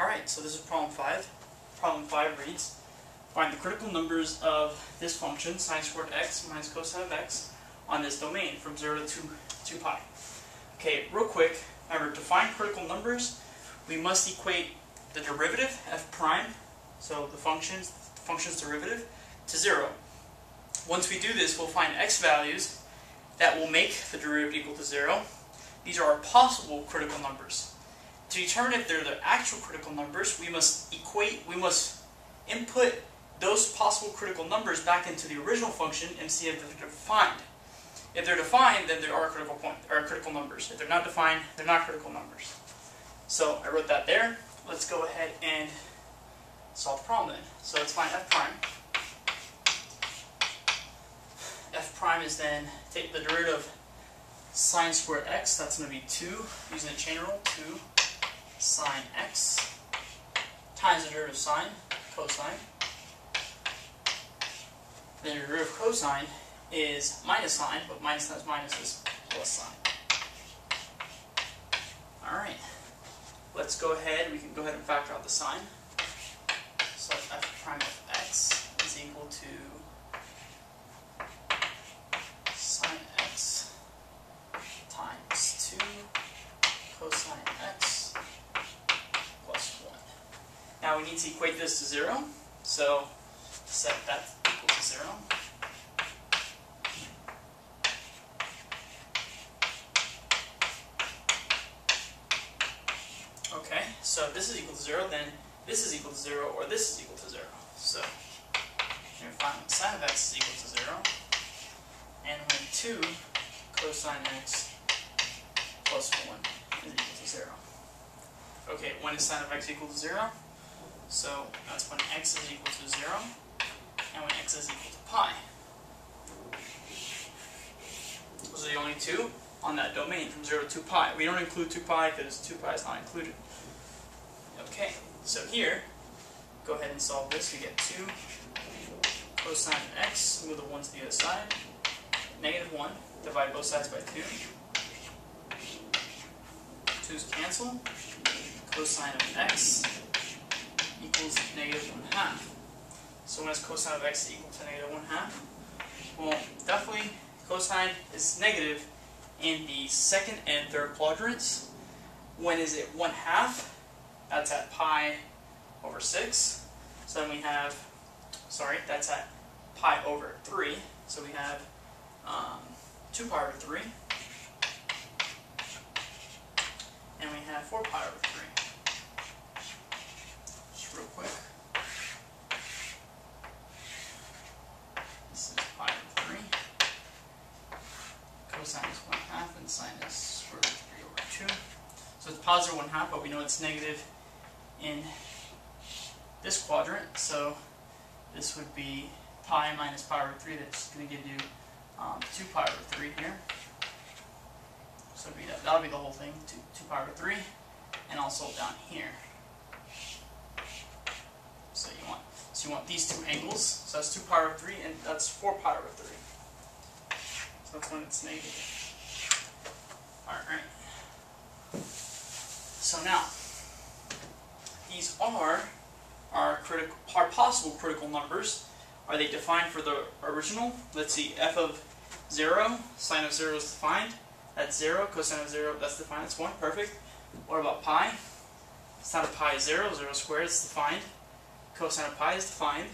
Alright, so this is problem 5. Problem 5 reads, find the critical numbers of this function, sine squared x minus cosine of x, on this domain from 0 to 2, 2 pi. Okay, real quick, remember, to find critical numbers, we must equate the derivative, f prime, so the function's, the function's derivative, to 0. Once we do this, we'll find x values that will make the derivative equal to 0. These are our possible critical numbers. To determine if they're the actual critical numbers, we must equate, we must input those possible critical numbers back into the original function and see if they're defined. If they're defined, then there are critical point or critical numbers. If they're not defined, they're not critical numbers. So I wrote that there. Let's go ahead and solve the problem then. So let's find f prime. f prime is then take the derivative of sine squared x, that's going to be 2, using the chain rule, 2 sine x times the derivative of sine, cosine. Then the derivative of cosine is minus sine, but minus times minus is plus sine. Alright, let's go ahead, we can go ahead and factor out the sine. So f prime of x is equal to sine x times 2 cosine x plus 1. Now we need to equate this to 0, so set that equal to 0. Okay, so if this is equal to 0, then this is equal to 0, or this is equal to 0. So, find when sine of x is equal to 0, and when 2 cosine x plus 1 is equal to 0. Okay, when is sine of x equal to 0? So, that's when x is equal to 0, and when x is equal to pi. Those are the only two on that domain from 0 to 2 pi. We don't include 2 pi because 2 pi is not included. Okay, so here, go ahead and solve this. We get 2 cosine x, move the 1 to the other side, negative 1, divide both sides by 2. 2's cancel, cosine of x equals negative 1 half. So when is cosine of x equal to negative 1 half? Well, definitely cosine is negative in the second and third quadrants. When is it 1 half? That's at pi over 6. So then we have, sorry, that's at pi over 3. So we have um, 2 pi over 3. And we have 4 pi over 3. Real quick. This is pi over 3. Cosine is 1 half and sine is root of 3 over 2. So it's positive 1 half, but we know it's negative in this quadrant. So this would be pi minus pi over 3. That's going to give you um, 2 pi over 3 here. So that, that'll be the whole thing, 2, 2 pi over 3. And also down here. So you these two angles. So that's 2 pi over 3 and that's 4 pi over 3. So that's when it's negative. Alright. So now, these are our critical, our possible critical numbers. Are they defined for the original? Let's see, f of 0, sine of 0 is defined. That's 0, cosine of 0, that's defined, that's 1, perfect. What about pi? It's not a pi is 0, 0 squared is defined. Cosine of pi is defined.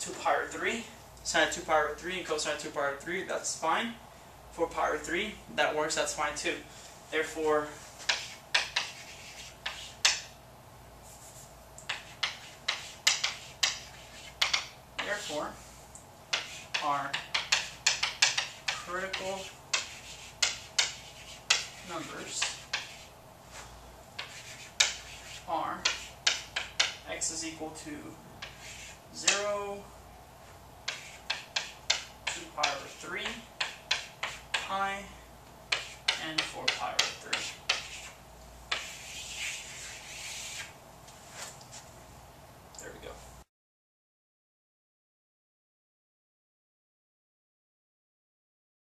2 pi over 3. Sine of 2 pi over 3 and cosine of 2 pi over 3, that's fine. 4 pi over 3, that works, that's fine too. Therefore, therefore, our critical numbers are x is equal to 0, 2 pi over 3, pi, and 4 pi over 3.